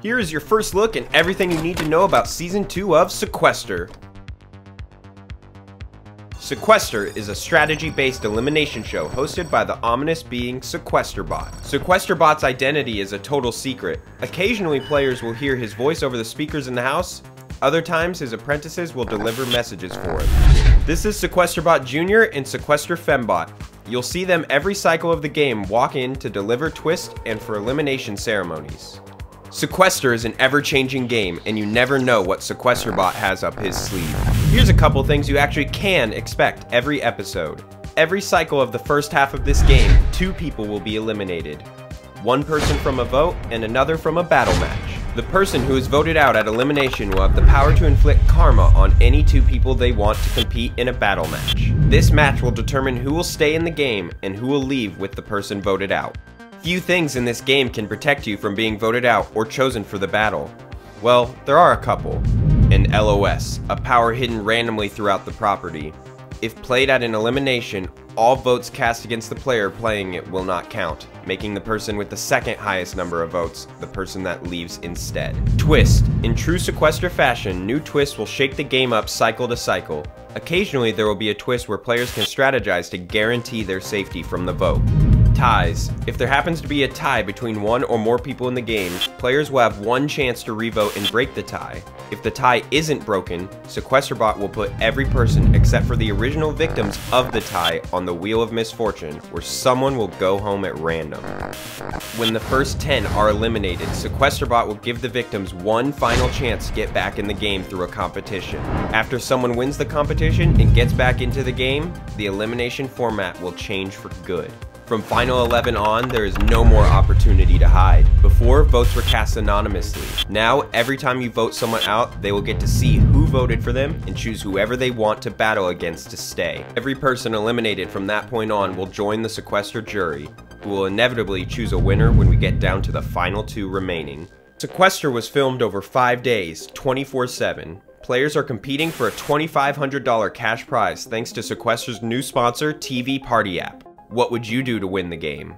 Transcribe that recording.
Here is your first look and everything you need to know about Season 2 of Sequester. Sequester is a strategy-based elimination show hosted by the ominous being Sequesterbot. Sequesterbot's identity is a total secret. Occasionally players will hear his voice over the speakers in the house, other times his apprentices will deliver messages for him. This is Sequesterbot Jr. and Sequester Fembot. You'll see them every cycle of the game walk in to deliver twist and for elimination ceremonies. Sequester is an ever-changing game, and you never know what Sequesterbot has up his sleeve. Here's a couple things you actually can expect every episode. Every cycle of the first half of this game, two people will be eliminated. One person from a vote, and another from a battle match. The person who is voted out at elimination will have the power to inflict karma on any two people they want to compete in a battle match. This match will determine who will stay in the game and who will leave with the person voted out. Few things in this game can protect you from being voted out or chosen for the battle. Well, there are a couple. An LOS, a power hidden randomly throughout the property. If played at an elimination, all votes cast against the player playing it will not count, making the person with the second highest number of votes the person that leaves instead. Twist. In true sequester fashion, new twists will shake the game up cycle to cycle. Occasionally there will be a twist where players can strategize to guarantee their safety from the vote. Ties. If there happens to be a tie between one or more people in the game, players will have one chance to revote and break the tie. If the tie isn't broken, Sequesterbot will put every person except for the original victims of the tie on the Wheel of Misfortune, where someone will go home at random. When the first 10 are eliminated, Sequesterbot will give the victims one final chance to get back in the game through a competition. After someone wins the competition and gets back into the game, the elimination format will change for good. From Final 11 on, there is no more opportunity to hide. Before, votes were cast anonymously. Now, every time you vote someone out, they will get to see who voted for them and choose whoever they want to battle against to stay. Every person eliminated from that point on will join the sequester jury, who will inevitably choose a winner when we get down to the final two remaining. Sequester was filmed over 5 days, 24-7. Players are competing for a $2,500 cash prize thanks to Sequester's new sponsor, TV Party App. What would you do to win the game?